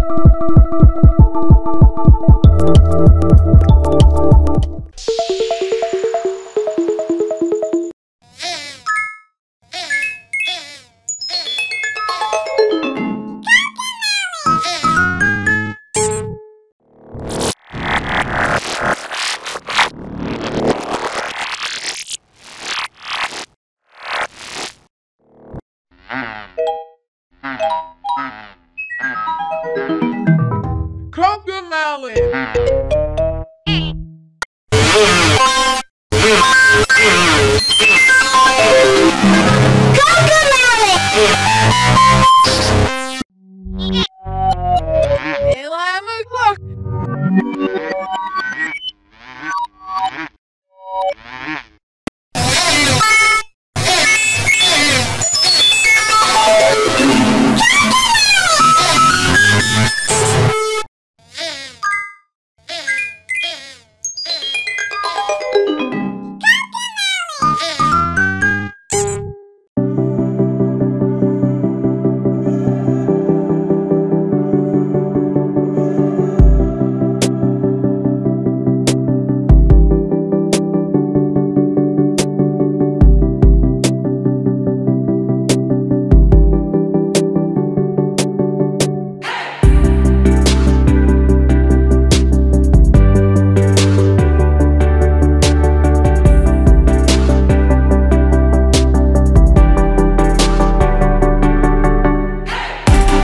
Coca going.